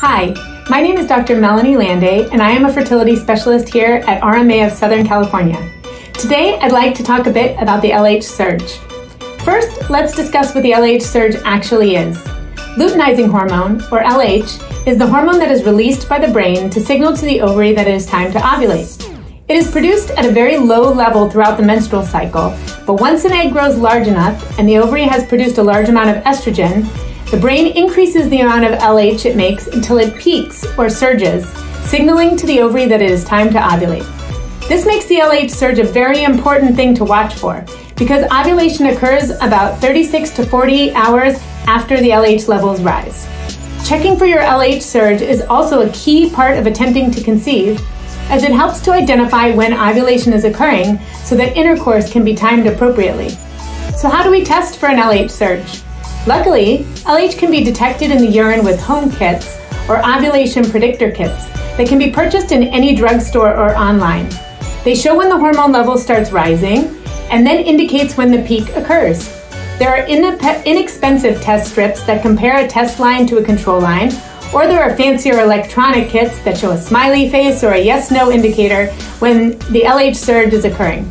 Hi, my name is Dr. Melanie Landay, and I am a fertility specialist here at RMA of Southern California. Today, I'd like to talk a bit about the LH surge. First, let's discuss what the LH surge actually is. Luteinizing hormone, or LH, is the hormone that is released by the brain to signal to the ovary that it is time to ovulate. It is produced at a very low level throughout the menstrual cycle, but once an egg grows large enough and the ovary has produced a large amount of estrogen, the brain increases the amount of LH it makes until it peaks or surges, signaling to the ovary that it is time to ovulate. This makes the LH surge a very important thing to watch for because ovulation occurs about 36 to 48 hours after the LH levels rise. Checking for your LH surge is also a key part of attempting to conceive as it helps to identify when ovulation is occurring so that intercourse can be timed appropriately. So, how do we test for an LH surge? Luckily, LH can be detected in the urine with home kits or ovulation predictor kits that can be purchased in any drugstore or online. They show when the hormone level starts rising and then indicates when the peak occurs. There are inexpensive test strips that compare a test line to a control line, or there are fancier electronic kits that show a smiley face or a yes no indicator when the LH surge is occurring.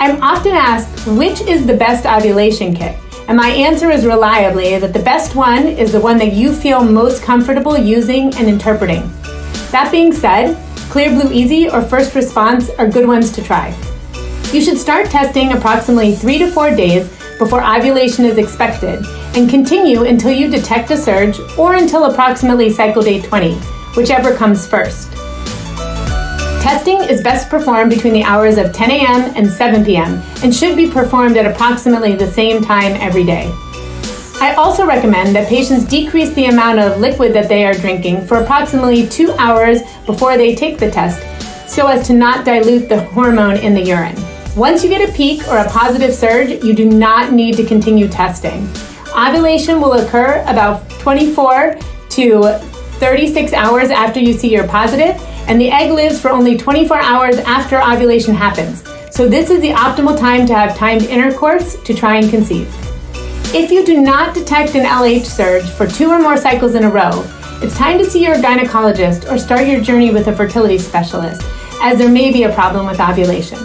I'm often asked which is the best ovulation kit. And my answer is reliably that the best one is the one that you feel most comfortable using and interpreting. That being said, Clearblue Easy or First Response are good ones to try. You should start testing approximately three to four days before ovulation is expected and continue until you detect a surge or until approximately cycle day 20, whichever comes first. Testing is best performed between the hours of 10 a.m. and 7 p.m. and should be performed at approximately the same time every day. I also recommend that patients decrease the amount of liquid that they are drinking for approximately two hours before they take the test so as to not dilute the hormone in the urine. Once you get a peak or a positive surge, you do not need to continue testing. Ovulation will occur about 24 to 36 hours after you see your positive, and the egg lives for only 24 hours after ovulation happens. So, this is the optimal time to have timed intercourse to try and conceive. If you do not detect an LH surge for two or more cycles in a row, it's time to see your gynecologist or start your journey with a fertility specialist, as there may be a problem with ovulation.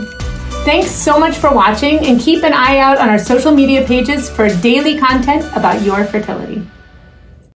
Thanks so much for watching and keep an eye out on our social media pages for daily content about your fertility.